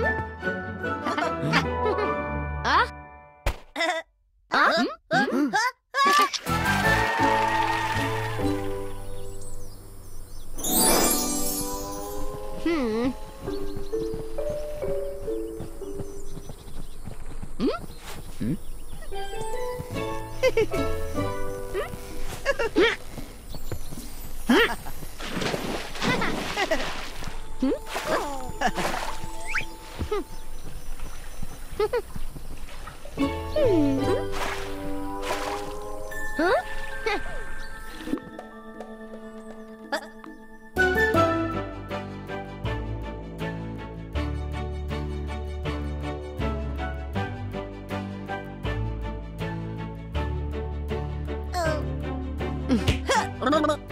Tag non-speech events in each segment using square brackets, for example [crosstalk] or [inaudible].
Ha ha ha! Rrrr.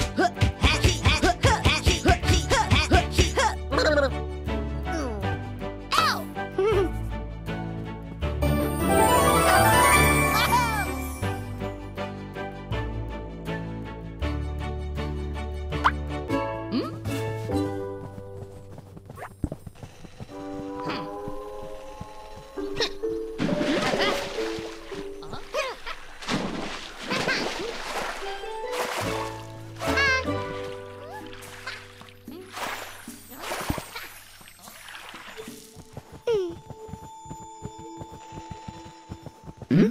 Hmm.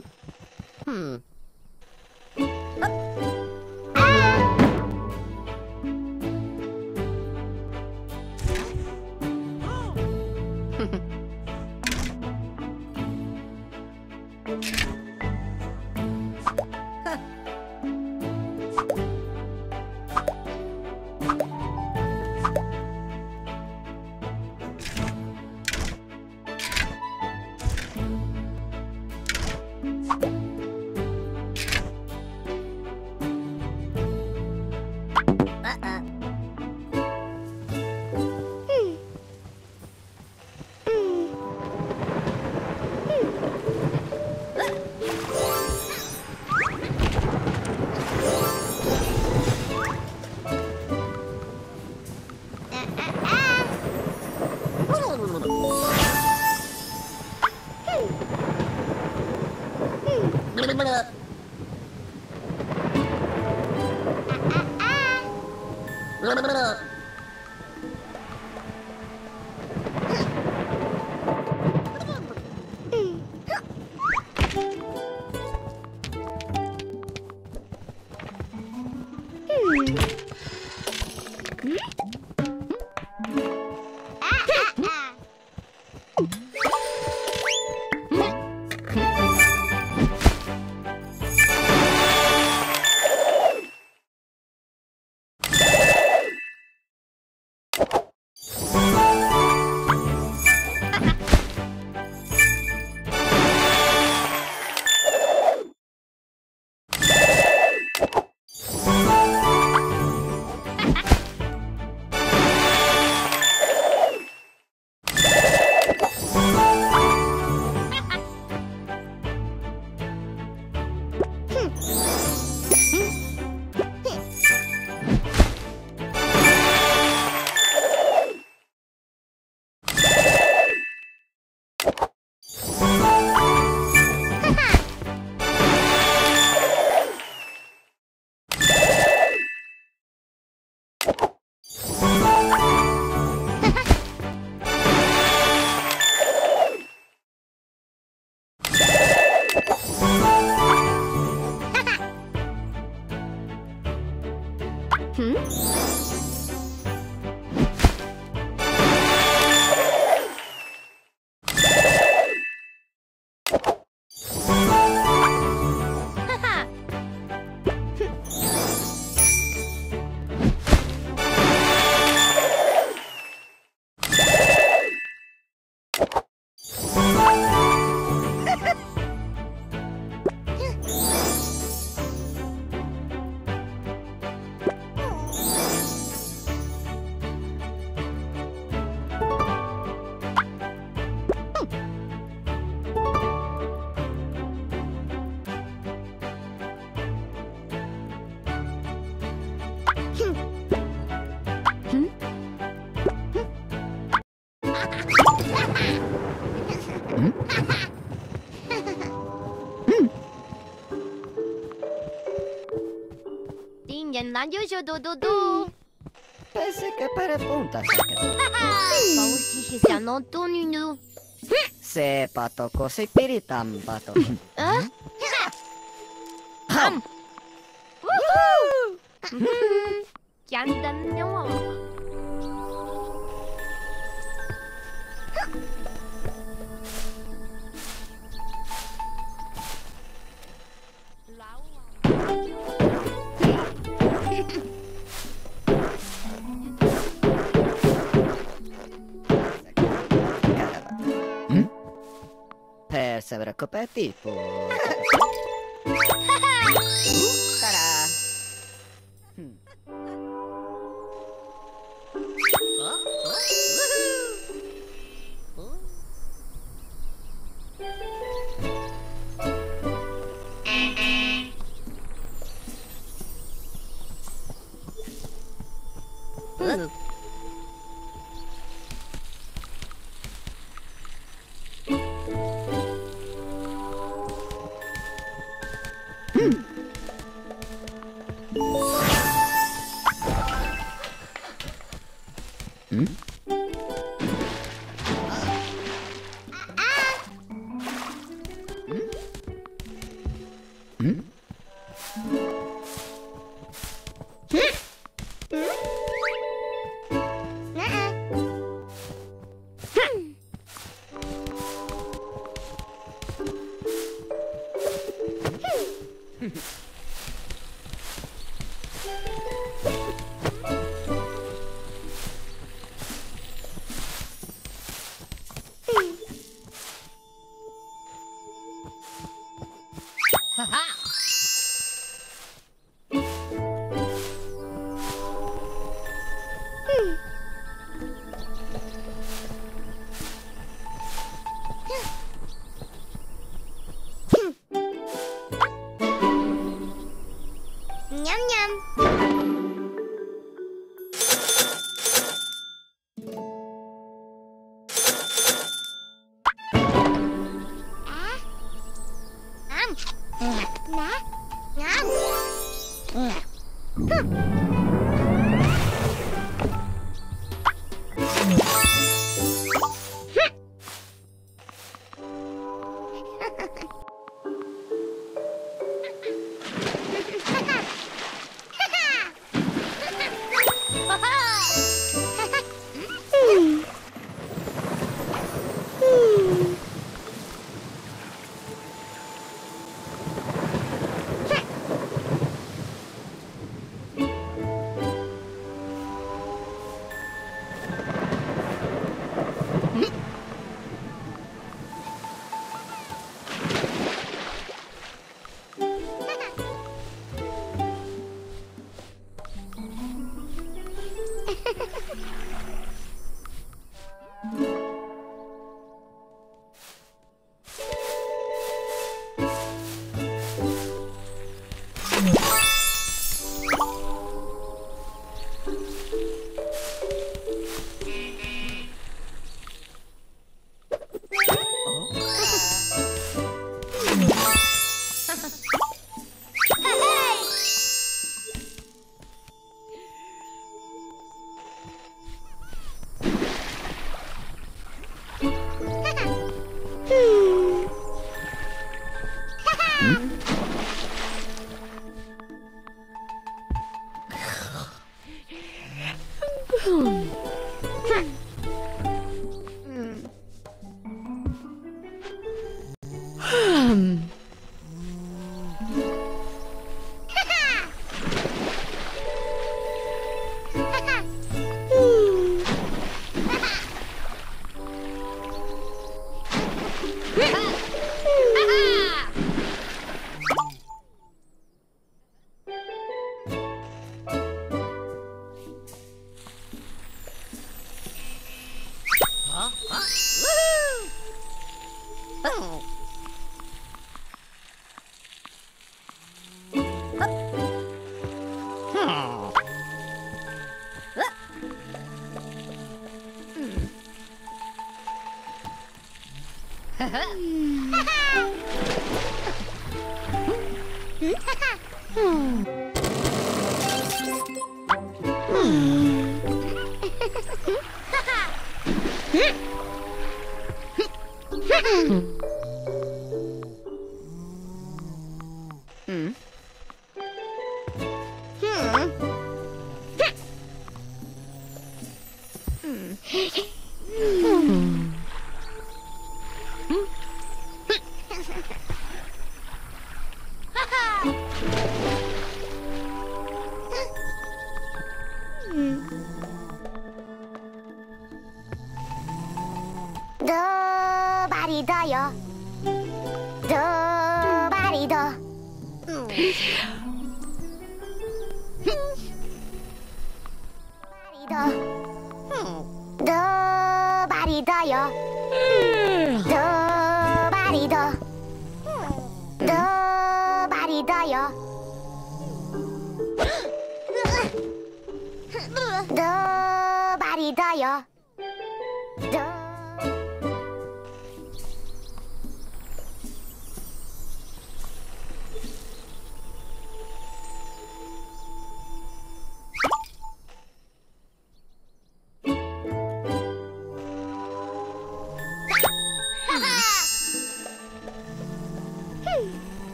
bleh. Blah, blah, blah. Mm-hmm. 난 요쇼도도도 Passeca para ponta seca [laughs] não și se anotoninu Se patoko se piritam Hã? Hã? Hã? Hã? Hã? Hã competitivo. Tada! [laughs] Hmm. Hmm. [laughs] [laughs] 음. Yeah.